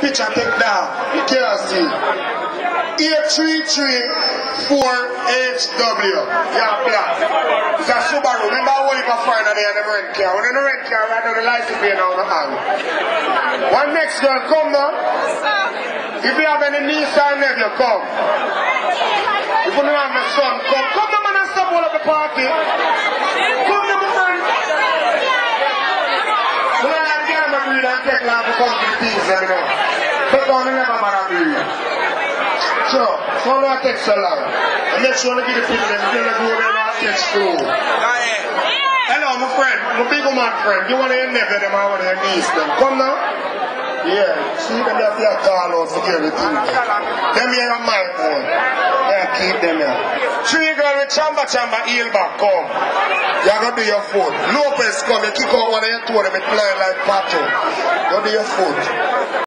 picture take down. You see. 833-4HW. Yeah, black. It's a Subaru. Remember how you can find in the rent car. When the rent car, right now the license plate on the hand. One next girl, come now. If you have any niece or nephew, come. If you don't have my son, come. Come now, man, and stop all of the party. Come now, my friend. When I have to my breed and take long to come to the peace, let me know. But don't never man a breed. Sure, so take school. Hello, my friend, my big man friend. You want to never them, I want to hear niece them. Come now. Yeah, see them there for your call out everything. Them here are my own. Yeah, keep them here. Chamba chamba back, come. You're going to do your foot. Lopez come, you kick out one of your them, it flying like pato. You do your foot.